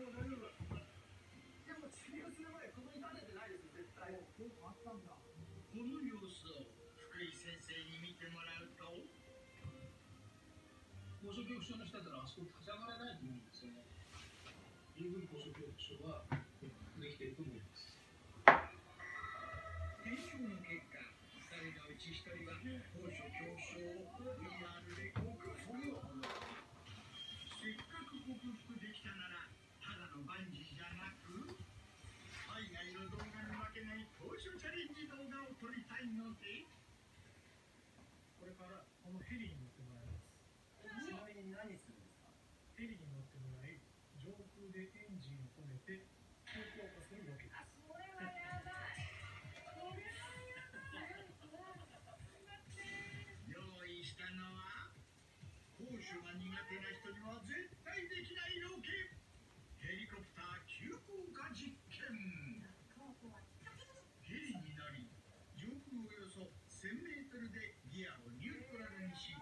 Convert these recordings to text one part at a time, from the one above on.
もう大丈夫でも治療する前ここに立ててないですよ絶対効果あったんだこの様子を福井先生に見てもらうと高所恐怖症の人だったらあそこ立ち上がれないと思うんですよね十分高所恐怖症はできてると思います検証の結果2人のうち1人は高所恐怖症を VR で克服画を撮りたいのでこれからこのヘリに乗ってもらいますちなみに何するんですかヘリに乗ってもらい上空でエンジンを止めて空港化するロケですそれはやだこれ用意したのは高所が苦手な人には絶対できないロケ。ヘリコプター急降下実験ヘリに乗り上空およそ 1000m でギアをニュートラルにし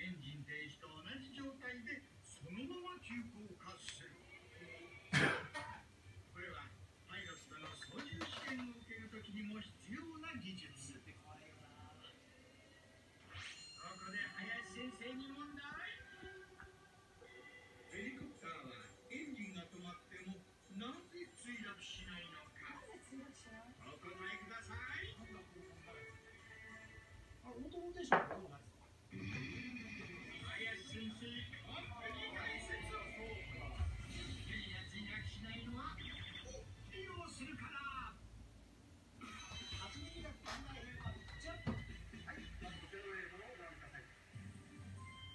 エンジン停止と同じ状態でそのまま急降下する。覧ください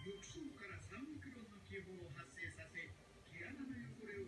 浴槽から3ミクロンの気泡を発生させ毛穴の汚れを